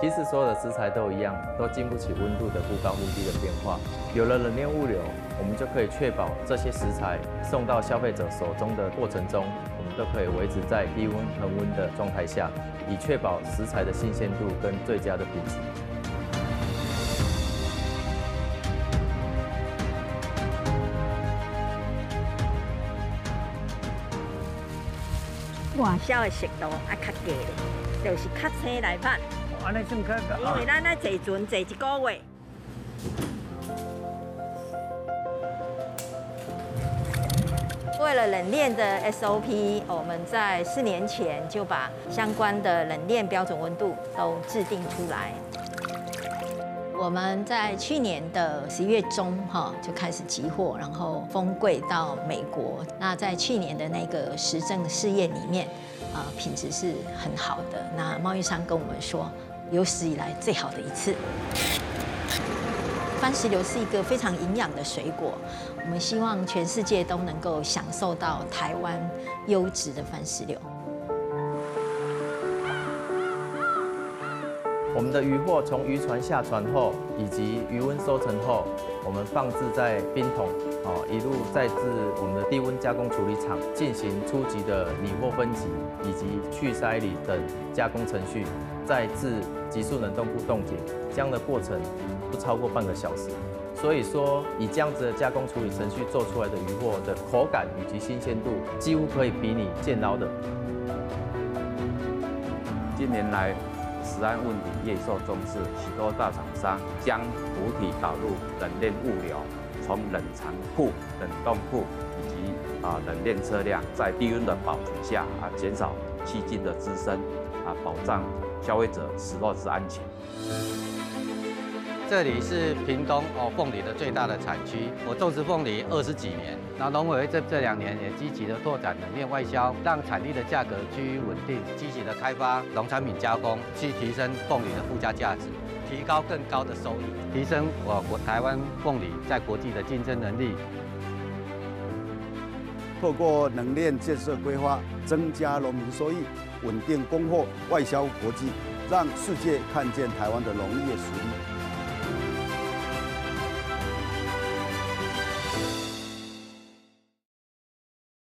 其实所有的食材都一样，都经不起温度的忽高忽低的变化。有了冷链物流，我们就可以确保这些食材送到消费者手中的过程中，我们都可以维持在低温恒温的状态下，以确保食材的新鲜度跟最佳的品质。外销的速度啊较低咧，就是较青来拍。因为咱咧坐船坐一个月。为了冷链的 SOP，我们在四年前就把相关的冷链标准温度都制定出来。我们在去年的十一月中，哈就开始集货，然后封柜到美国。那在去年的那个实证试验里面，啊，品质是很好的。那贸易商跟我们说，有史以来最好的一次。番石榴是一个非常营养的水果，我们希望全世界都能够享受到台湾优质的番石榴。我们的渔货从渔船下船后，以及渔温收成后，我们放置在冰桶，哦，一路再至我们的低温加工处理厂进行初级的理货分级，以及去筛理等加工程序，再至急速冷冻库冻结，这样的过程不超过半个小时。所以说，以这样子的加工处理程序做出来的鱼货的口感以及新鲜度，几乎可以比拟健捞的。近年来，食安问题越受重视，许多大厂商将补体导入冷链物流，从冷藏库、冷冻库以及啊冷链车辆，在低温的保存下啊，减少细菌的滋生，啊，保障消费者食肉之安全。这里是屏东哦凤梨的最大的产区，我种植凤梨二十几年，那农委会这这两年也积极的拓展冷链外销，让产地的价格趋于稳定，积极的开发农产品加工，去提升凤梨的附加价值，提高更高的收益，提升我国台湾凤梨在国际的竞争能力。透过能链建设规划，增加农民收益，稳定供货，外销国际，让世界看见台湾的农业实力。